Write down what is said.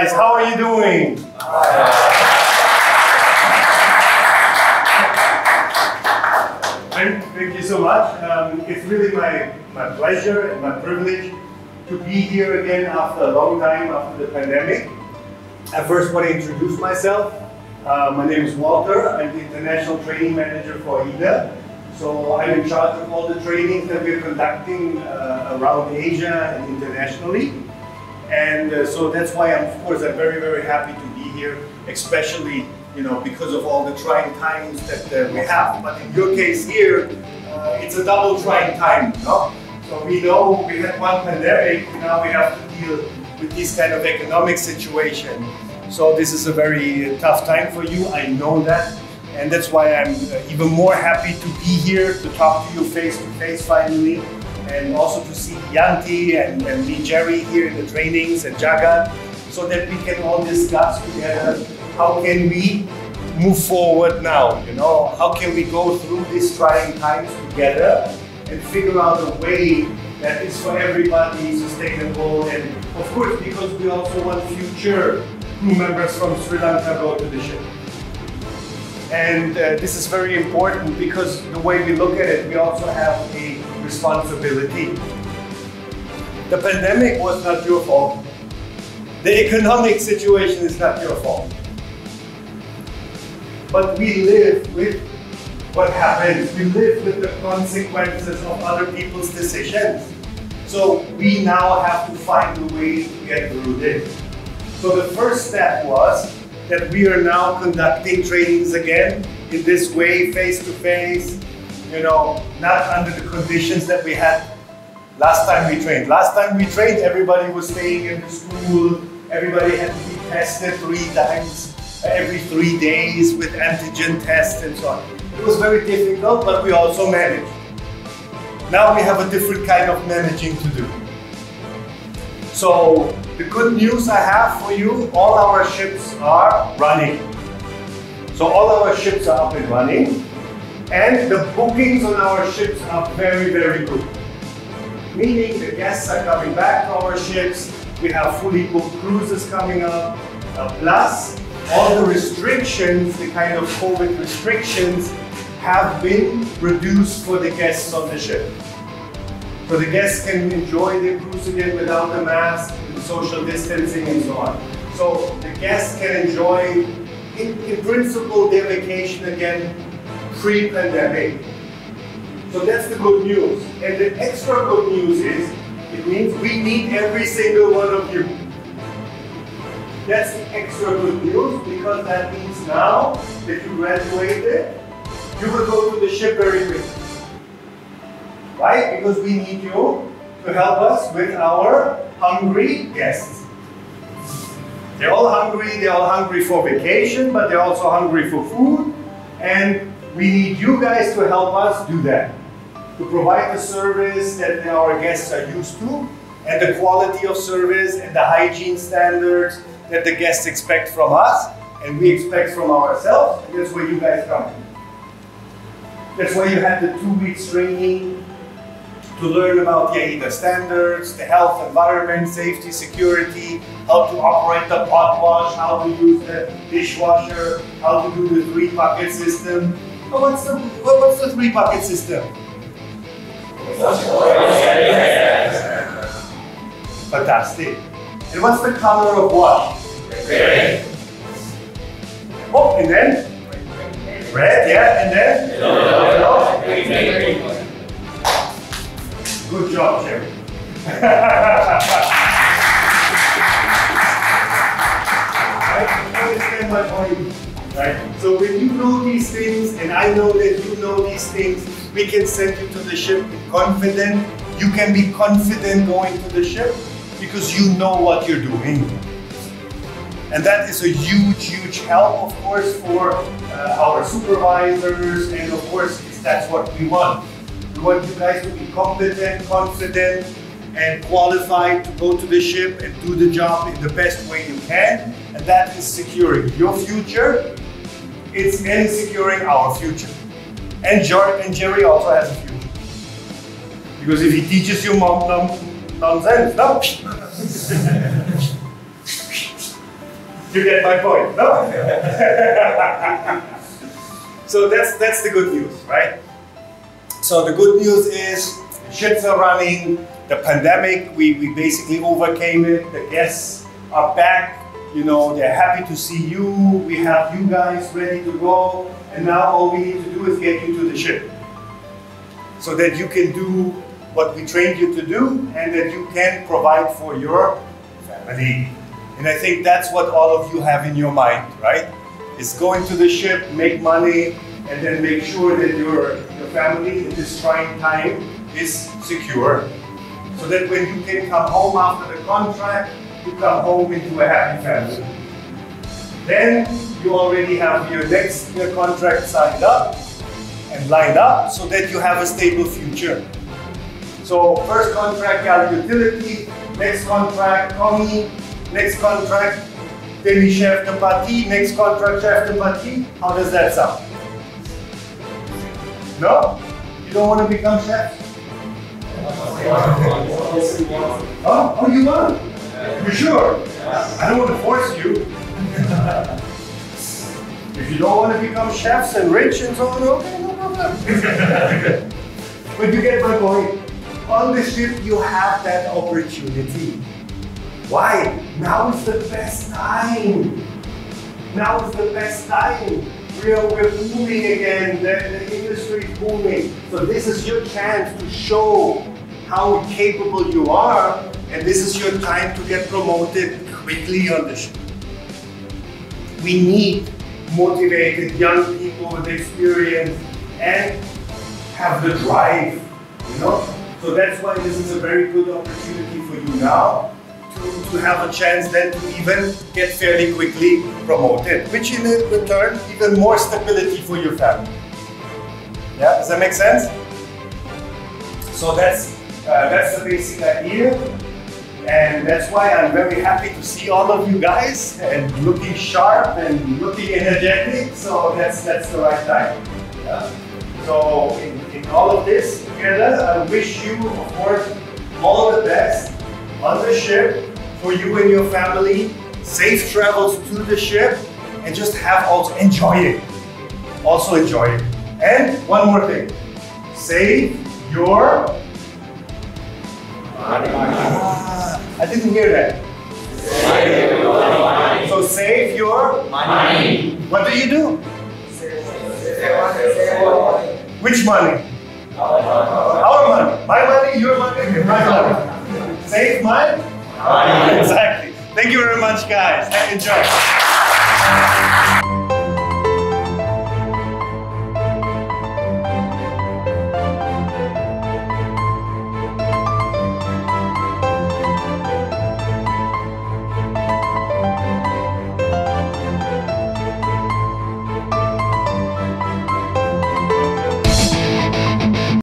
guys, how are you doing? Thank, thank you so much. Um, it's really my, my pleasure and my privilege to be here again after a long time after the pandemic. I first want to introduce myself. Uh, my name is Walter. I'm the International Training Manager for AIDA. So I'm in charge of all the trainings that we're conducting uh, around Asia and internationally. And uh, so that's why, I'm, of course, I'm very, very happy to be here, especially you know, because of all the trying times that uh, we have. But in your case here, uh, it's a double trying time, you know? So we know we had one pandemic, now we have to deal with this kind of economic situation. So this is a very tough time for you, I know that. And that's why I'm uh, even more happy to be here to talk to you face to face finally. And also to see Yanti and, and me, Jerry, here in the trainings and Jagat, so that we can all discuss together how can we move forward now, you know? How can we go through these trying times together and figure out a way that is for everybody sustainable and of course because we also want future crew members from Sri Lanka go to the ship. And uh, this is very important because the way we look at it, we also have a responsibility. The pandemic was not your fault. The economic situation is not your fault. But we live with what happens. We live with the consequences of other people's decisions. So we now have to find a way to get through this. So the first step was that we are now conducting trainings again in this way, face to face, you know, not under the conditions that we had last time we trained. Last time we trained, everybody was staying in the school, everybody had to be tested three times uh, every three days with antigen tests and so on. It was very difficult, but we also managed. Now we have a different kind of managing to do. So the good news I have for you, all our ships are running. So all our ships are up and running. And the bookings on our ships are very, very good. Meaning the guests are coming back to our ships. We have fully booked cruises coming up. Uh, plus, all the restrictions, the kind of COVID restrictions, have been reduced for the guests on the ship. So the guests can enjoy their cruise again without the mask, social distancing and so on. So the guests can enjoy, in, in principle, their vacation again pre-pandemic. So that's the good news. And the extra good news is, it means we need every single one of you. That's the extra good news because that means now that you graduated, you will go to the ship very quickly. Right? Because we need you to help us with our hungry guests. They're all hungry, they're all hungry for vacation, but they're also hungry for food. And we need you guys to help us do that. To provide the service that our guests are used to, and the quality of service and the hygiene standards that the guests expect from us and we expect from ourselves, and that's where you guys come. in. That's why you had the two weeks training to learn about the AIDA standards, the health, environment, safety, security, how to operate the pot wash, how to use the dishwasher, how to do the three bucket system. What's the what's the three bucket system? Fantastic. And what's the color of wash? Red. Oh, and then? Red, yeah, and then? Yellow. Good job, Jerry. right? So when you know these things, and I know that you know these things, we can send you to the ship confident. You can be confident going to the ship because you know what you're doing. And that is a huge, huge help, of course, for uh, our supervisors, and of course, that's what we want. We want you guys to be competent, confident, and qualified to go to the ship and do the job in the best way you can, and that is securing your future. It's and securing our future. And, and Jerry also has a future. Because if he teaches you mom, nonsense, no. You get my point, no? so that's that's the good news, right? So the good news is ships are running, the pandemic, we, we basically overcame it, the guests are back, you know, they're happy to see you, we have you guys ready to go, and now all we need to do is get you to the ship. So that you can do what we trained you to do and that you can provide for your family. And I think that's what all of you have in your mind, right? Is going to the ship, make money, and then make sure that your, your family in this trying time is secure. So that when you can come home after the contract, you come home into a happy family. Then you already have your next year contract signed up and lined up so that you have a stable future. So first contract, Galley Utility, next contract, Commis, next contract, Demi Chef de Partie, next contract, Chef de Partie. How does that sound? No? You don't want to become chef? Oh, oh you want? You sure? I don't want to force you. if you don't want to become chefs and rich and so on, okay, no problem. but you get my point. On the ship, you have that opportunity. Why? Now is the best time. Now is the best time. We're, we're booming again. The, the industry is booming. So this is your chance to show how capable you are, and this is your time to get promoted quickly on the show. We need motivated young people with experience and have the drive, you know? So that's why this is a very good opportunity for you now to, to have a chance then to even get fairly quickly promoted, which in return, even more stability for your family. Yeah, does that make sense? So that's, uh, that's the basic idea. And that's why I'm very happy to see all of you guys and looking sharp and looking energetic. So that's, that's the right time. Yeah? So in, in all of this together, I wish you, of course, all the best on the ship for you and your family. Safe travels to the ship and just have also enjoy it. Also enjoy it. And one more thing. Save your I didn't hear that. So save your Money. What do you do? Which money? Our money. My money, your money, my money. Save my Money. Exactly. Thank you very much, guys. Enjoy.